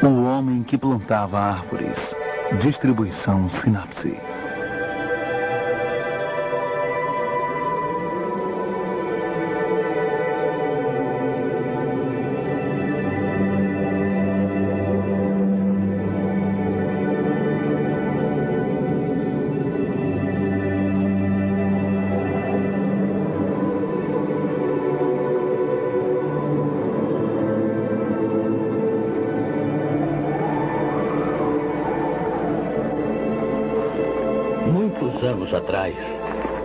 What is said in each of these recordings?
O homem que plantava árvores. Distribuição Sinapse.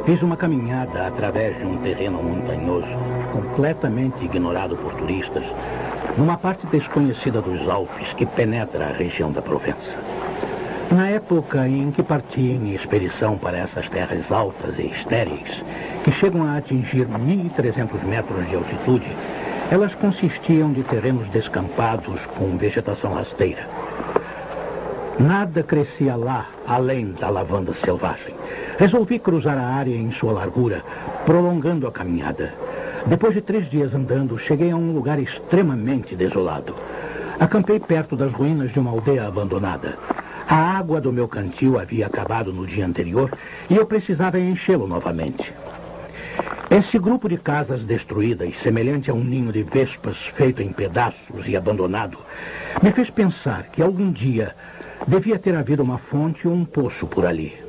Fiz uma caminhada através de um terreno montanhoso, completamente ignorado por turistas, numa parte desconhecida dos Alpes que penetra a região da Provença. Na época em que parti em expedição para essas terras altas e estéreis, que chegam a atingir 1.300 metros de altitude, elas consistiam de terrenos descampados com vegetação rasteira. Nada crescia lá além da lavanda selvagem. Resolvi cruzar a área em sua largura, prolongando a caminhada. Depois de três dias andando, cheguei a um lugar extremamente desolado. Acampei perto das ruínas de uma aldeia abandonada. A água do meu cantil havia acabado no dia anterior e eu precisava enchê-lo novamente. Esse grupo de casas destruídas, semelhante a um ninho de vespas feito em pedaços e abandonado, me fez pensar que algum dia devia ter havido uma fonte ou um poço por ali.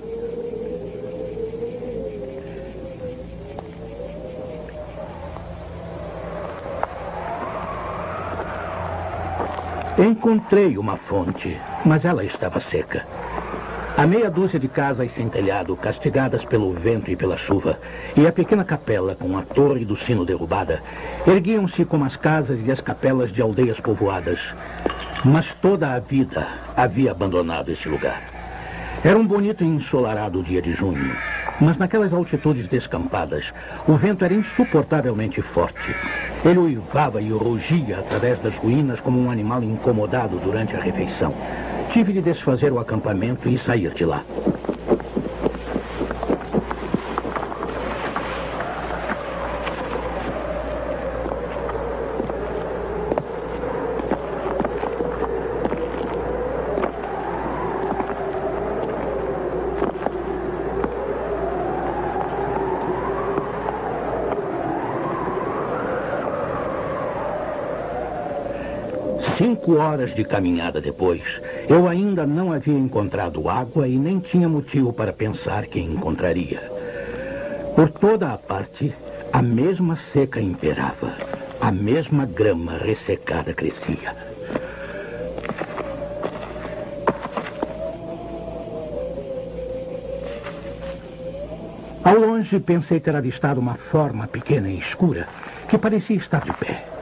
Encontrei uma fonte, mas ela estava seca. A meia dúzia de casas sem telhado, castigadas pelo vento e pela chuva, e a pequena capela com a torre do sino derrubada, erguiam-se como as casas e as capelas de aldeias povoadas. Mas toda a vida havia abandonado esse lugar. Era um bonito e ensolarado dia de junho, mas naquelas altitudes descampadas, o vento era insuportavelmente forte. Ele uivava e rugia através das ruínas como um animal incomodado durante a refeição. Tive de desfazer o acampamento e sair de lá. Cinco horas de caminhada depois, eu ainda não havia encontrado água e nem tinha motivo para pensar que encontraria. Por toda a parte, a mesma seca imperava. A mesma grama ressecada crescia. Ao longe, pensei ter avistado uma forma pequena e escura que parecia estar de pé.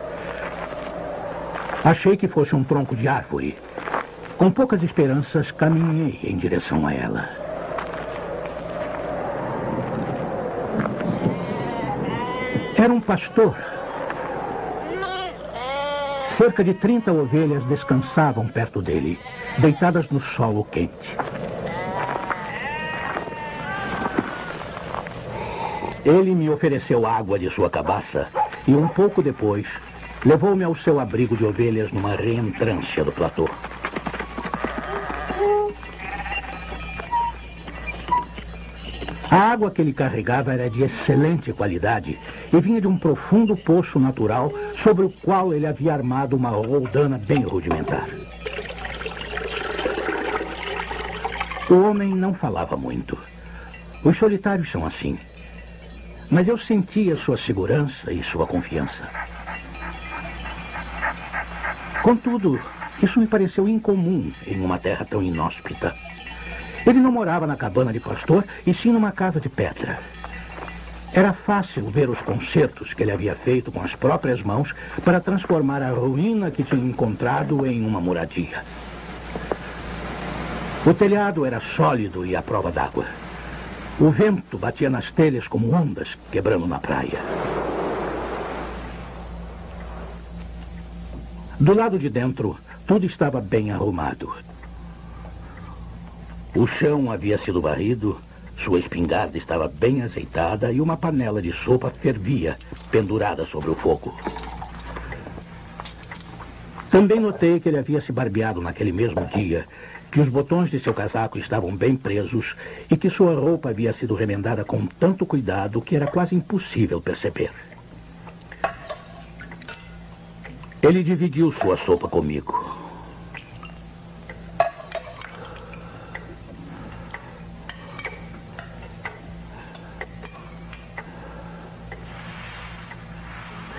Achei que fosse um tronco de árvore. Com poucas esperanças, caminhei em direção a ela. Era um pastor. Cerca de 30 ovelhas descansavam perto dele, deitadas no solo quente. Ele me ofereceu água de sua cabaça e um pouco depois Levou-me ao seu abrigo de ovelhas numa reentrância do platô. A água que ele carregava era de excelente qualidade e vinha de um profundo poço natural sobre o qual ele havia armado uma roldana bem rudimentar. O homem não falava muito. Os solitários são assim. Mas eu sentia sua segurança e sua confiança. Contudo, isso me pareceu incomum em uma terra tão inóspita. Ele não morava na cabana de pastor, e sim numa casa de pedra. Era fácil ver os concertos que ele havia feito com as próprias mãos para transformar a ruína que tinha encontrado em uma moradia. O telhado era sólido e à prova d'água. O vento batia nas telhas como ondas quebrando na praia. Do lado de dentro, tudo estava bem arrumado. O chão havia sido varrido, sua espingarda estava bem azeitada e uma panela de sopa fervia, pendurada sobre o fogo. Também notei que ele havia se barbeado naquele mesmo dia, que os botões de seu casaco estavam bem presos e que sua roupa havia sido remendada com tanto cuidado que era quase impossível perceber. Ele dividiu sua sopa comigo.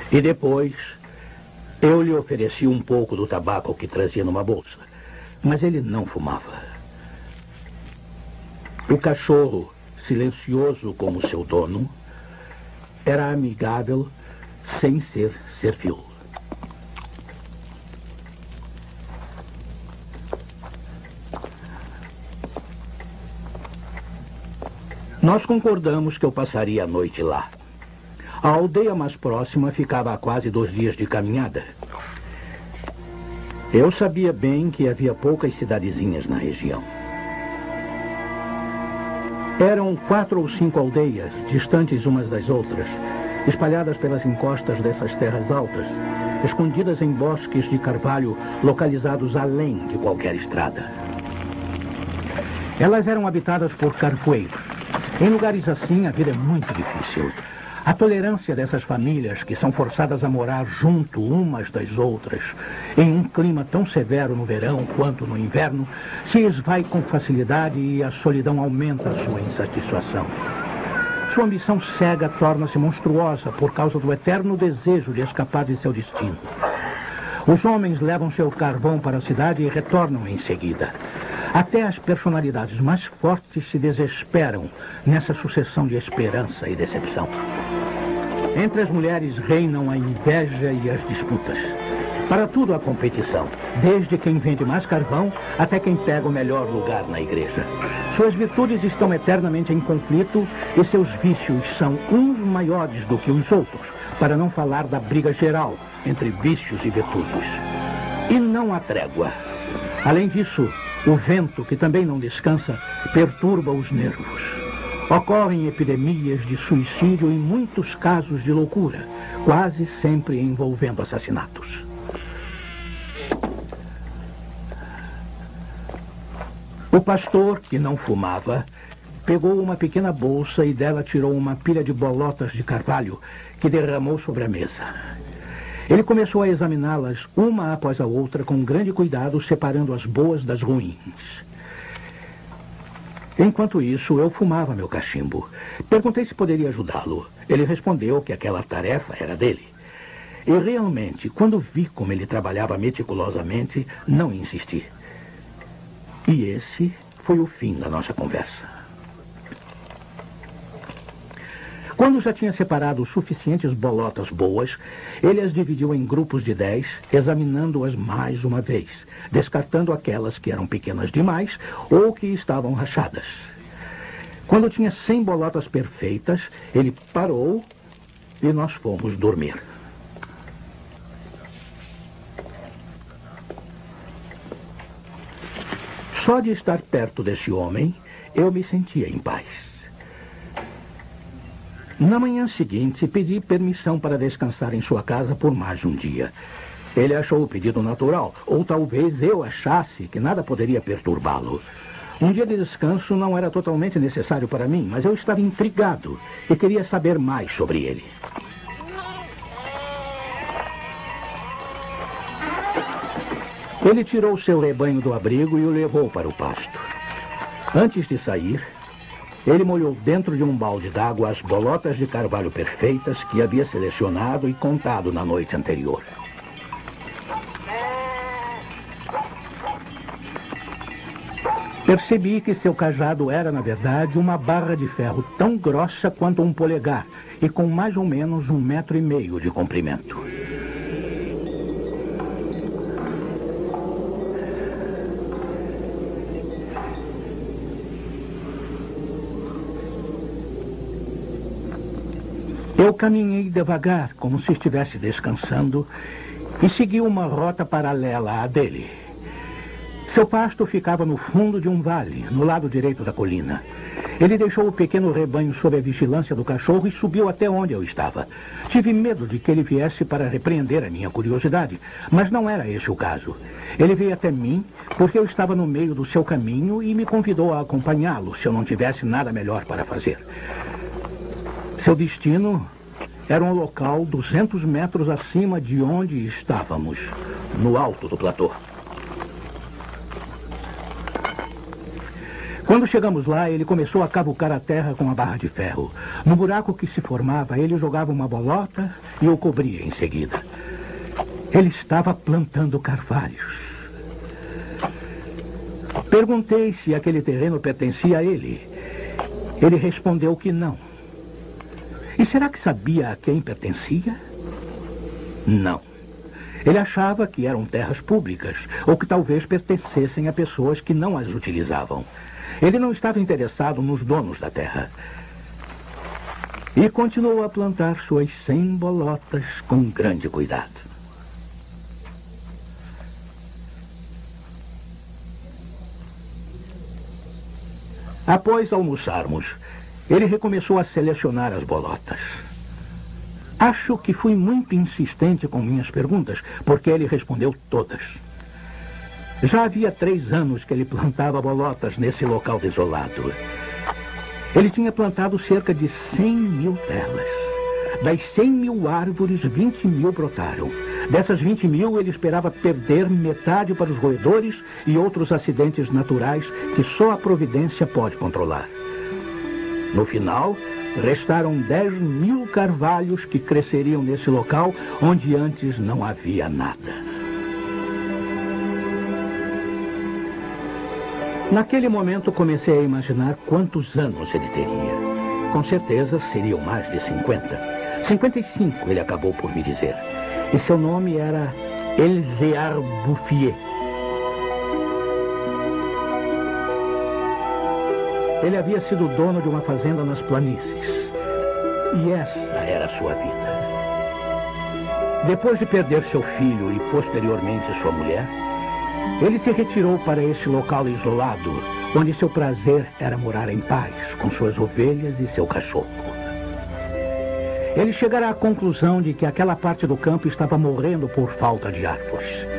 E depois, eu lhe ofereci um pouco do tabaco que trazia numa bolsa. Mas ele não fumava. O cachorro, silencioso como seu dono, era amigável sem ser servil. Nós concordamos que eu passaria a noite lá. A aldeia mais próxima ficava a quase dois dias de caminhada. Eu sabia bem que havia poucas cidadezinhas na região. Eram quatro ou cinco aldeias, distantes umas das outras, espalhadas pelas encostas dessas terras altas, escondidas em bosques de carvalho localizados além de qualquer estrada. Elas eram habitadas por carvoeiros. Em lugares assim, a vida é muito difícil. A tolerância dessas famílias que são forçadas a morar junto umas das outras, em um clima tão severo no verão quanto no inverno, se esvai com facilidade e a solidão aumenta a sua insatisfação. Sua ambição cega torna-se monstruosa por causa do eterno desejo de escapar de seu destino. Os homens levam seu carvão para a cidade e retornam em seguida. Até as personalidades mais fortes se desesperam nessa sucessão de esperança e decepção. Entre as mulheres reinam a inveja e as disputas. Para tudo há competição, desde quem vende mais carvão até quem pega o melhor lugar na igreja. Suas virtudes estão eternamente em conflito e seus vícios são uns maiores do que os outros, para não falar da briga geral entre vícios e virtudes. E não há trégua. Além disso, o vento, que também não descansa, perturba os nervos. Ocorrem epidemias de suicídio e muitos casos de loucura, quase sempre envolvendo assassinatos. O pastor, que não fumava, pegou uma pequena bolsa e dela tirou uma pilha de bolotas de carvalho que derramou sobre a mesa. Ele começou a examiná-las uma após a outra com grande cuidado, separando as boas das ruins. Enquanto isso, eu fumava meu cachimbo. Perguntei se poderia ajudá-lo. Ele respondeu que aquela tarefa era dele. E realmente, quando vi como ele trabalhava meticulosamente, não insisti. E esse foi o fim da nossa conversa. Quando já tinha separado suficientes bolotas boas, ele as dividiu em grupos de dez, examinando-as mais uma vez, descartando aquelas que eram pequenas demais ou que estavam rachadas. Quando tinha cem bolotas perfeitas, ele parou e nós fomos dormir. Só de estar perto desse homem, eu me sentia em paz. Na manhã seguinte, pedi permissão para descansar em sua casa por mais um dia. Ele achou o pedido natural, ou talvez eu achasse que nada poderia perturbá-lo. Um dia de descanso não era totalmente necessário para mim, mas eu estava intrigado e queria saber mais sobre ele. Ele tirou seu rebanho do abrigo e o levou para o pasto. Antes de sair, ele molhou dentro de um balde d'água as bolotas de carvalho perfeitas que havia selecionado e contado na noite anterior. Percebi que seu cajado era, na verdade, uma barra de ferro tão grossa quanto um polegar e com mais ou menos um metro e meio de comprimento. Eu caminhei devagar, como se estivesse descansando, e segui uma rota paralela à dele. Seu pasto ficava no fundo de um vale, no lado direito da colina. Ele deixou o pequeno rebanho sob a vigilância do cachorro e subiu até onde eu estava. Tive medo de que ele viesse para repreender a minha curiosidade, mas não era esse o caso. Ele veio até mim porque eu estava no meio do seu caminho e me convidou a acompanhá-lo se eu não tivesse nada melhor para fazer. Seu destino era um local 200 metros acima de onde estávamos, no alto do platô. Quando chegamos lá, ele começou a cavucar a terra com a barra de ferro. No buraco que se formava, ele jogava uma bolota e o cobria em seguida. Ele estava plantando carvalhos. Perguntei se aquele terreno pertencia a ele. Ele respondeu que não. E será que sabia a quem pertencia? Não. Ele achava que eram terras públicas, ou que talvez pertencessem a pessoas que não as utilizavam. Ele não estava interessado nos donos da terra. E continuou a plantar suas cem bolotas com grande cuidado. Após almoçarmos, ele recomeçou a selecionar as bolotas. Acho que fui muito insistente com minhas perguntas, porque ele respondeu todas. Já havia três anos que ele plantava bolotas nesse local desolado. Ele tinha plantado cerca de 100 mil telas. Das 100 mil árvores, 20 mil brotaram. Dessas 20 mil, ele esperava perder metade para os roedores e outros acidentes naturais que só a providência pode controlar. No final, restaram 10 mil carvalhos que cresceriam nesse local onde antes não havia nada. Naquele momento comecei a imaginar quantos anos ele teria. Com certeza seriam mais de 50. 55 ele acabou por me dizer. E seu nome era Elzear Bouffier. Ele havia sido dono de uma fazenda nas planícies. E essa era a sua vida. Depois de perder seu filho e posteriormente sua mulher, ele se retirou para esse local isolado, onde seu prazer era morar em paz com suas ovelhas e seu cachorro. Ele chegara à conclusão de que aquela parte do campo estava morrendo por falta de árvores.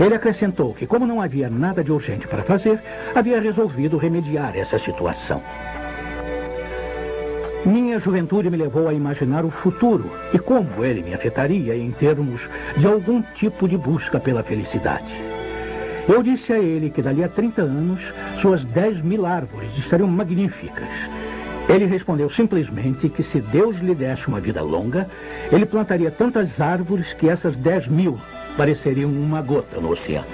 Ele acrescentou que, como não havia nada de urgente para fazer, havia resolvido remediar essa situação. Minha juventude me levou a imaginar o futuro e como ele me afetaria em termos de algum tipo de busca pela felicidade. Eu disse a ele que dali a 30 anos suas 10 mil árvores estariam magníficas. Ele respondeu simplesmente que se Deus lhe desse uma vida longa, ele plantaria tantas árvores que essas 10 mil pareceriam uma gota no oceano.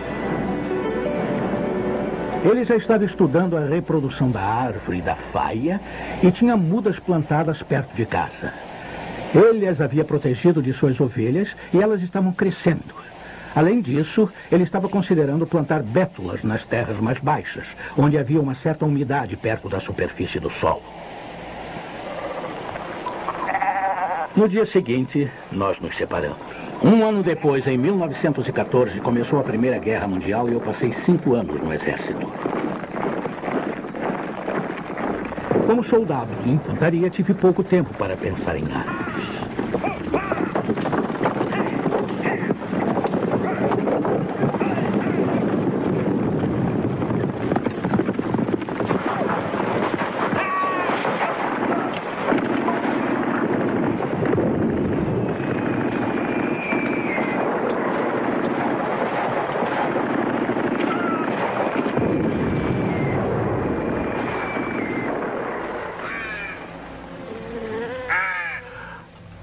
Ele já estava estudando a reprodução da árvore da faia e tinha mudas plantadas perto de casa. Ele as havia protegido de suas ovelhas e elas estavam crescendo. Além disso, ele estava considerando plantar bétulas nas terras mais baixas, onde havia uma certa umidade perto da superfície do solo. No dia seguinte, nós nos separamos. Um ano depois, em 1914, começou a Primeira Guerra Mundial e eu passei cinco anos no Exército. Como soldado de infantaria, tive pouco tempo para pensar em armas.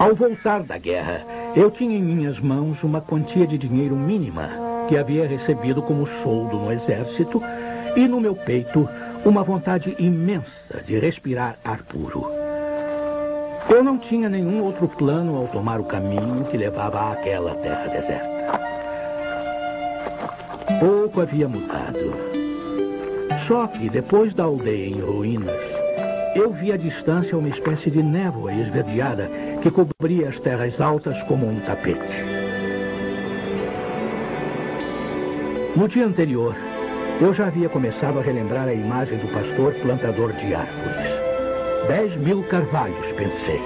Ao voltar da guerra, eu tinha em minhas mãos uma quantia de dinheiro mínima que havia recebido como soldo no exército e no meu peito uma vontade imensa de respirar ar puro. Eu não tinha nenhum outro plano ao tomar o caminho que levava àquela terra deserta. Pouco havia mudado. Só que depois da aldeia em ruínas, eu vi à distância uma espécie de névoa esverdeada que cobria as terras altas como um tapete. No dia anterior, eu já havia começado a relembrar a imagem do pastor plantador de árvores. Dez mil carvalhos, pensei.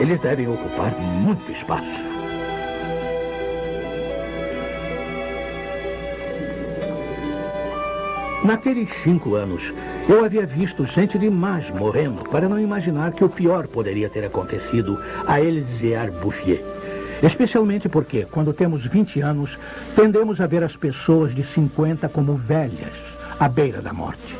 Eles devem ocupar muito espaço. Naqueles cinco anos, eu havia visto gente demais morrendo para não imaginar que o pior poderia ter acontecido a Elisier Bouffier. Especialmente porque, quando temos 20 anos, tendemos a ver as pessoas de 50 como velhas, à beira da morte.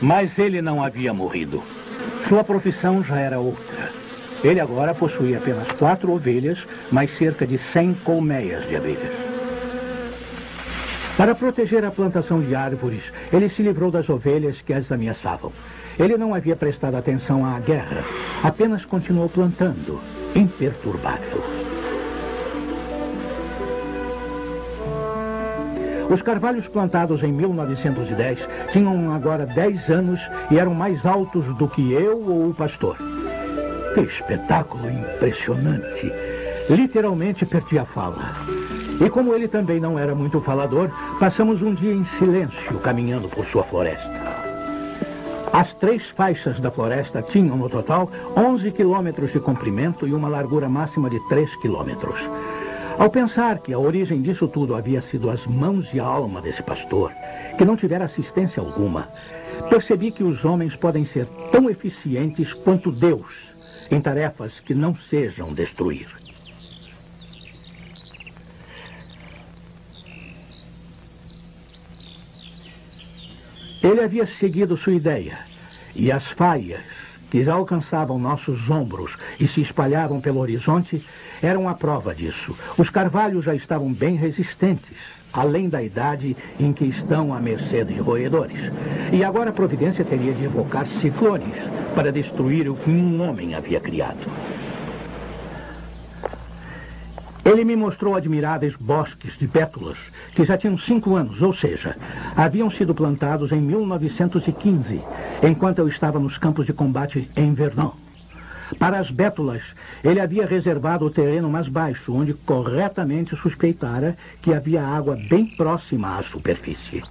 Mas ele não havia morrido. Sua profissão já era outra. Ele agora possuía apenas quatro ovelhas, mais cerca de 100 colmeias de abelhas. Para proteger a plantação de árvores, ele se livrou das ovelhas que as ameaçavam. Ele não havia prestado atenção à guerra, apenas continuou plantando, imperturbável. Os carvalhos plantados em 1910 tinham agora 10 anos e eram mais altos do que eu ou o pastor. Que espetáculo impressionante! Literalmente perdi a fala. E como ele também não era muito falador, passamos um dia em silêncio caminhando por sua floresta. As três faixas da floresta tinham, no total, 11 quilômetros de comprimento e uma largura máxima de 3 quilômetros. Ao pensar que a origem disso tudo havia sido as mãos e a alma desse pastor, que não tivera assistência alguma, percebi que os homens podem ser tão eficientes quanto Deus em tarefas que não sejam destruir. Ele havia seguido sua ideia, e as faias que já alcançavam nossos ombros e se espalhavam pelo horizonte eram a prova disso. Os carvalhos já estavam bem resistentes, além da idade em que estão à mercê de roedores. E agora a providência teria de evocar ciclones para destruir o que um homem havia criado. Ele me mostrou admiráveis bosques de bétulas que já tinham cinco anos, ou seja, haviam sido plantados em 1915, enquanto eu estava nos campos de combate em Verdun. Para as bétulas, ele havia reservado o terreno mais baixo, onde corretamente suspeitara que havia água bem próxima à superfície.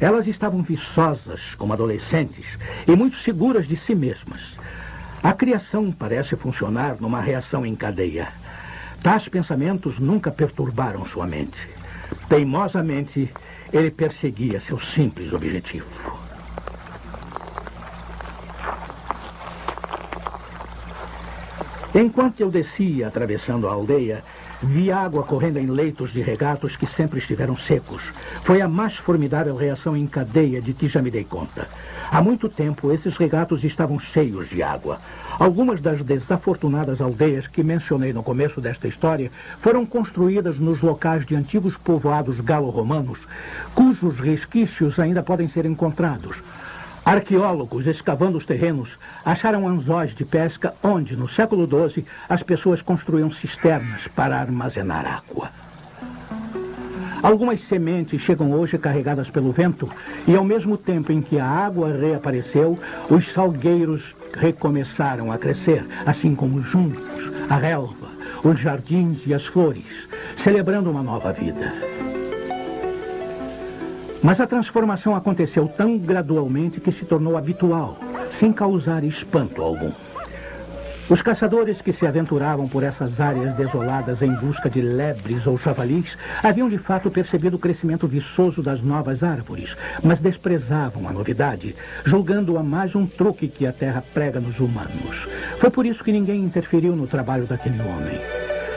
Elas estavam viçosas como adolescentes e muito seguras de si mesmas. A criação parece funcionar numa reação em cadeia. Tais pensamentos nunca perturbaram sua mente. Teimosamente, ele perseguia seu simples objetivo. Enquanto eu descia atravessando a aldeia, Vi água correndo em leitos de regatos que sempre estiveram secos. Foi a mais formidável reação em cadeia de que já me dei conta. Há muito tempo, esses regatos estavam cheios de água. Algumas das desafortunadas aldeias que mencionei no começo desta história foram construídas nos locais de antigos povoados galo-romanos, cujos resquícios ainda podem ser encontrados. Arqueólogos, escavando os terrenos, acharam anzóis de pesca onde, no século XII, as pessoas construíam cisternas para armazenar água. Algumas sementes chegam hoje carregadas pelo vento e, ao mesmo tempo em que a água reapareceu, os salgueiros recomeçaram a crescer, assim como os juncos, a relva, os jardins e as flores, celebrando uma nova vida. Mas a transformação aconteceu tão gradualmente que se tornou habitual, sem causar espanto algum. Os caçadores que se aventuravam por essas áreas desoladas em busca de lebres ou chavalis haviam de fato percebido o crescimento viçoso das novas árvores, mas desprezavam a novidade, julgando-a mais um truque que a terra prega nos humanos. Foi por isso que ninguém interferiu no trabalho daquele homem.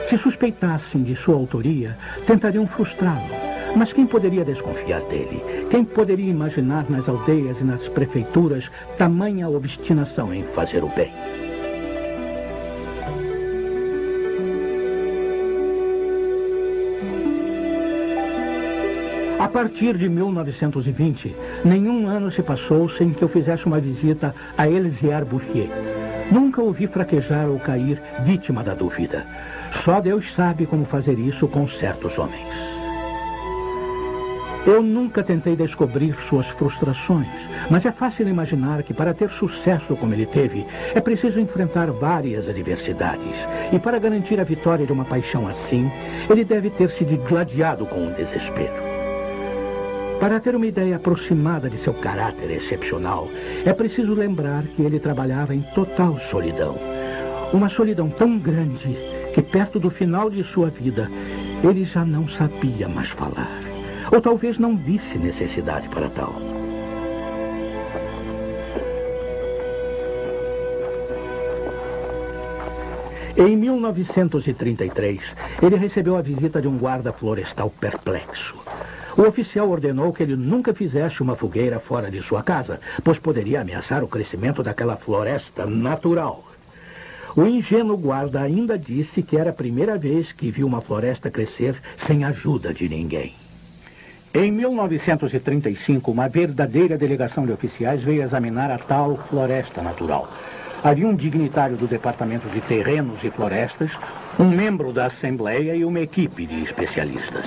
Se suspeitassem de sua autoria, tentariam frustrá-lo mas quem poderia desconfiar dele? Quem poderia imaginar nas aldeias e nas prefeituras tamanha obstinação em fazer o bem? A partir de 1920, nenhum ano se passou sem que eu fizesse uma visita a Elisier Bouffier. Nunca ouvi fraquejar ou cair vítima da dúvida. Só Deus sabe como fazer isso com certos homens. Eu nunca tentei descobrir suas frustrações, mas é fácil imaginar que para ter sucesso como ele teve, é preciso enfrentar várias adversidades. E para garantir a vitória de uma paixão assim, ele deve ter se digladiado com o desespero. Para ter uma ideia aproximada de seu caráter excepcional, é preciso lembrar que ele trabalhava em total solidão. Uma solidão tão grande que, perto do final de sua vida, ele já não sabia mais falar. Ou talvez não visse necessidade para tal. Em 1933, ele recebeu a visita de um guarda florestal perplexo. O oficial ordenou que ele nunca fizesse uma fogueira fora de sua casa, pois poderia ameaçar o crescimento daquela floresta natural. O ingênuo guarda ainda disse que era a primeira vez que viu uma floresta crescer sem ajuda de ninguém. Em 1935, uma verdadeira delegação de oficiais veio examinar a tal floresta natural. Havia um dignitário do Departamento de Terrenos e Florestas, um membro da Assembleia e uma equipe de especialistas.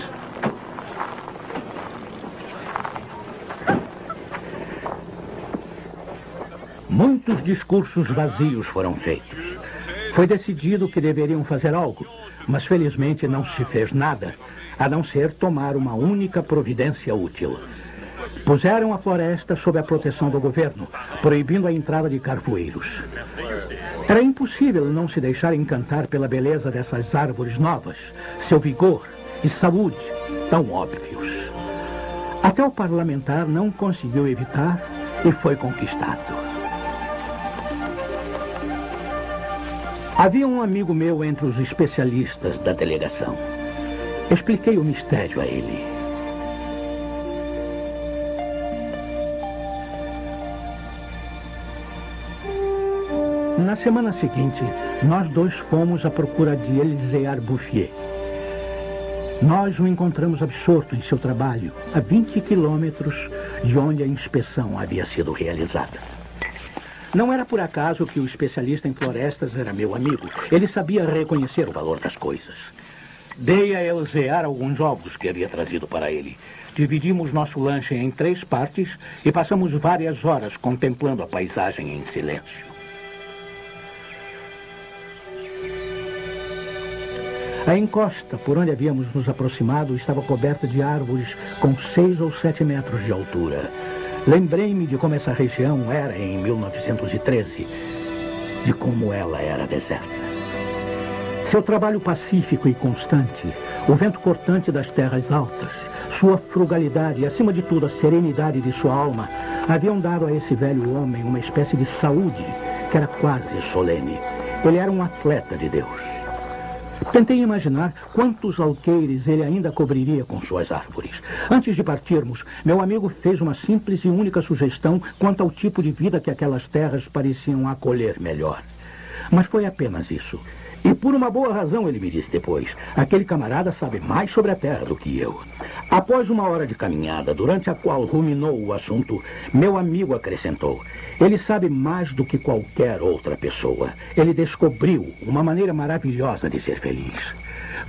Muitos discursos vazios foram feitos. Foi decidido que deveriam fazer algo, mas felizmente não se fez nada, a não ser tomar uma única providência útil. Puseram a floresta sob a proteção do governo, proibindo a entrada de carvoeiros. Era impossível não se deixar encantar pela beleza dessas árvores novas, seu vigor e saúde tão óbvios. Até o parlamentar não conseguiu evitar e foi conquistado. Havia um amigo meu entre os especialistas da delegação. Expliquei o mistério a ele. Na semana seguinte, nós dois fomos à procura de Eliséar Bouffier. Nós o encontramos absorto em seu trabalho, a 20 quilômetros de onde a inspeção havia sido realizada. Não era por acaso que o especialista em florestas era meu amigo. Ele sabia reconhecer o valor das coisas. Dei a Elzear alguns ovos que havia trazido para ele. Dividimos nosso lanche em três partes e passamos várias horas contemplando a paisagem em silêncio. A encosta por onde havíamos nos aproximado estava coberta de árvores com seis ou sete metros de altura. Lembrei-me de como essa região era em 1913, de como ela era deserta. Seu trabalho pacífico e constante, o vento cortante das terras altas, sua frugalidade e, acima de tudo, a serenidade de sua alma haviam dado a esse velho homem uma espécie de saúde que era quase solene. Ele era um atleta de Deus. Tentei imaginar quantos alqueires ele ainda cobriria com suas árvores. Antes de partirmos, meu amigo fez uma simples e única sugestão quanto ao tipo de vida que aquelas terras pareciam acolher melhor. Mas foi apenas isso. E por uma boa razão, ele me disse depois, aquele camarada sabe mais sobre a terra do que eu. Após uma hora de caminhada, durante a qual ruminou o assunto, meu amigo acrescentou: Ele sabe mais do que qualquer outra pessoa. Ele descobriu uma maneira maravilhosa de ser feliz.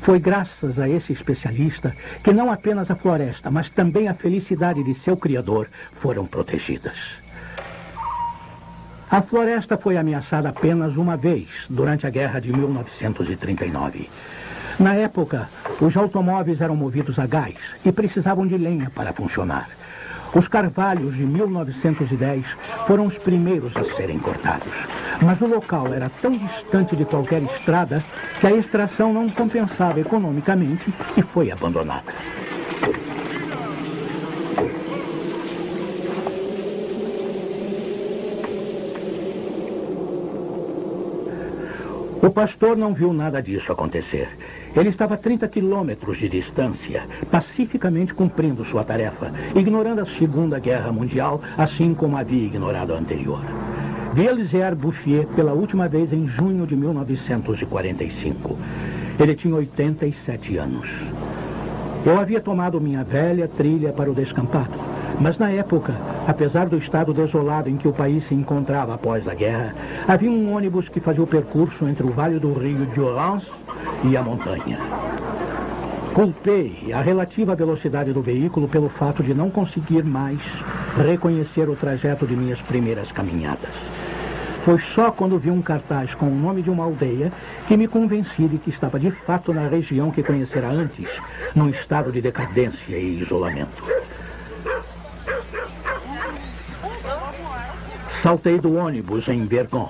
Foi graças a esse especialista que não apenas a floresta, mas também a felicidade de seu criador foram protegidas. A floresta foi ameaçada apenas uma vez, durante a guerra de 1939. Na época, os automóveis eram movidos a gás e precisavam de lenha para funcionar. Os carvalhos de 1910 foram os primeiros a serem cortados. Mas o local era tão distante de qualquer estrada que a extração não compensava economicamente e foi abandonada. O pastor não viu nada disso acontecer. Ele estava a 30 quilômetros de distância, pacificamente cumprindo sua tarefa, ignorando a Segunda Guerra Mundial, assim como havia ignorado a anterior. Vi Elisère Bouffier pela última vez em junho de 1945. Ele tinha 87 anos. Eu havia tomado minha velha trilha para o descampado. Mas na época, apesar do estado desolado em que o país se encontrava após a guerra, havia um ônibus que fazia o percurso entre o vale do rio de e a montanha. Culpei a relativa velocidade do veículo pelo fato de não conseguir mais reconhecer o trajeto de minhas primeiras caminhadas. Foi só quando vi um cartaz com o nome de uma aldeia que me convenci de que estava de fato na região que conhecera antes, num estado de decadência e isolamento. Saltei do ônibus em Vergon.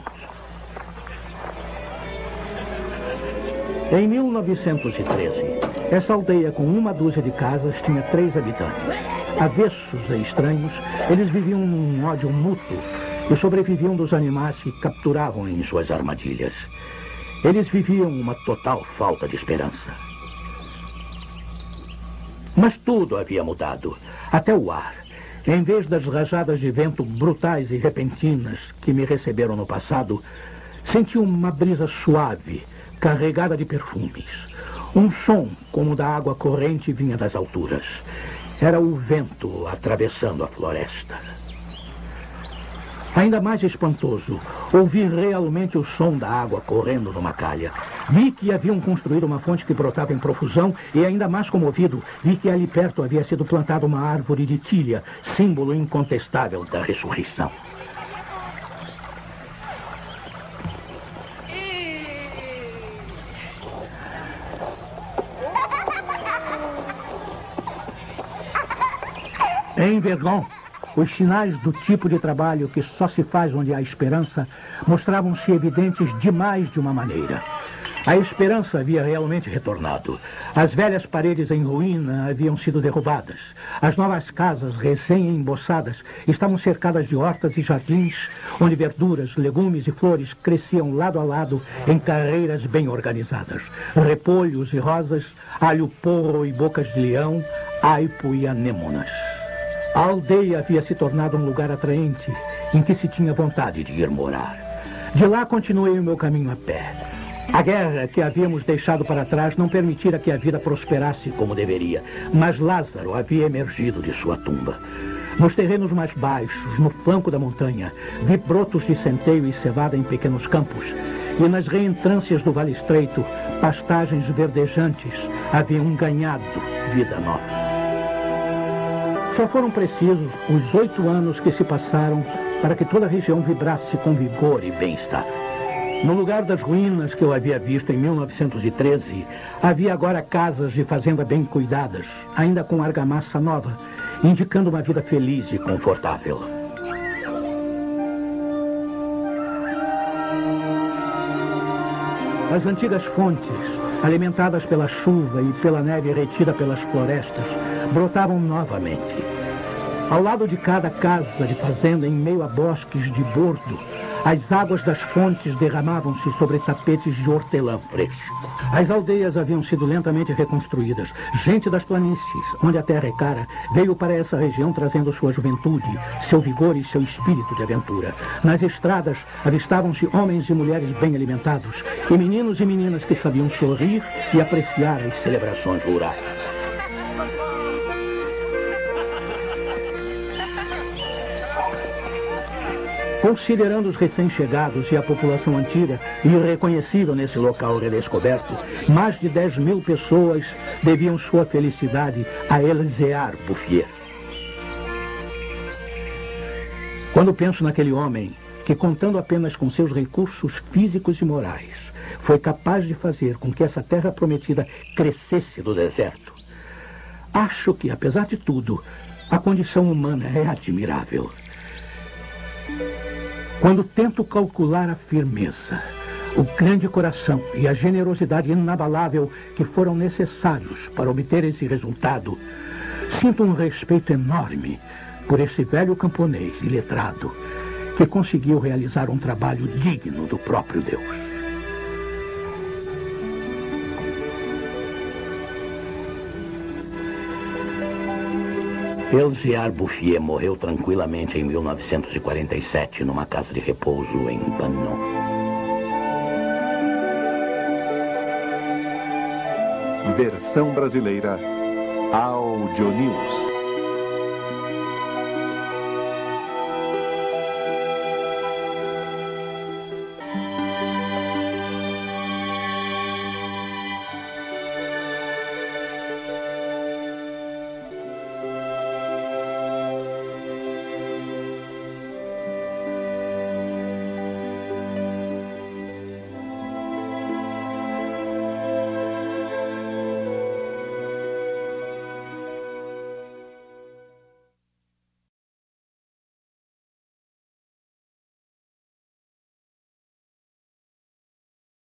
Em 1913, essa aldeia com uma dúzia de casas tinha três habitantes. Avessos e estranhos, eles viviam num ódio mútuo e sobreviviam dos animais que capturavam em suas armadilhas. Eles viviam uma total falta de esperança. Mas tudo havia mudado, até o ar. Em vez das rajadas de vento brutais e repentinas que me receberam no passado, senti uma brisa suave, carregada de perfumes. Um som como da água corrente vinha das alturas. Era o vento atravessando a floresta. Ainda mais espantoso, ouvi realmente o som da água correndo numa calha. Vi que haviam construído uma fonte que brotava em profusão e, ainda mais comovido, vi que ali perto havia sido plantada uma árvore de tilha, símbolo incontestável da ressurreição. Em Vergon, os sinais do tipo de trabalho que só se faz onde há esperança mostravam-se evidentes demais de uma maneira. A esperança havia realmente retornado. As velhas paredes em ruína haviam sido derrubadas. As novas casas, recém-emboçadas, estavam cercadas de hortas e jardins, onde verduras, legumes e flores cresciam lado a lado em carreiras bem organizadas. Repolhos e rosas, alho porro e bocas de leão, aipo e anêmonas. A aldeia havia se tornado um lugar atraente em que se tinha vontade de ir morar. De lá continuei o meu caminho a pé. A guerra que havíamos deixado para trás não permitira que a vida prosperasse como deveria, mas Lázaro havia emergido de sua tumba. Nos terrenos mais baixos, no flanco da montanha, vi brotos de centeio e cevada em pequenos campos. E nas reentrâncias do Vale Estreito, pastagens verdejantes haviam ganhado vida nova. Só foram precisos os oito anos que se passaram para que toda a região vibrasse com vigor e bem-estar. No lugar das ruínas que eu havia visto em 1913, havia agora casas de fazenda bem cuidadas, ainda com argamassa nova, indicando uma vida feliz e confortável. As antigas fontes, alimentadas pela chuva e pela neve retida pelas florestas, brotavam novamente. Ao lado de cada casa de fazenda, em meio a bosques de bordo, as águas das fontes derramavam-se sobre tapetes de hortelã fresco. As aldeias haviam sido lentamente reconstruídas. Gente das planícies, onde a terra é cara, veio para essa região trazendo sua juventude, seu vigor e seu espírito de aventura. Nas estradas avistavam-se homens e mulheres bem alimentados, e meninos e meninas que sabiam sorrir e apreciar as celebrações rurais. Considerando os recém-chegados e a população antiga, irreconhecível nesse local redescoberto, mais de 10 mil pessoas deviam sua felicidade a Elzear Bouffier. Quando penso naquele homem que, contando apenas com seus recursos físicos e morais, foi capaz de fazer com que essa terra prometida crescesse do deserto, acho que, apesar de tudo, a condição humana é admirável. Quando tento calcular a firmeza, o grande coração e a generosidade inabalável que foram necessários para obter esse resultado, sinto um respeito enorme por esse velho camponês iletrado que conseguiu realizar um trabalho digno do próprio Deus. Elziar Bouffier morreu tranquilamente em 1947 numa casa de repouso em Bannon. Versão brasileira Audio News.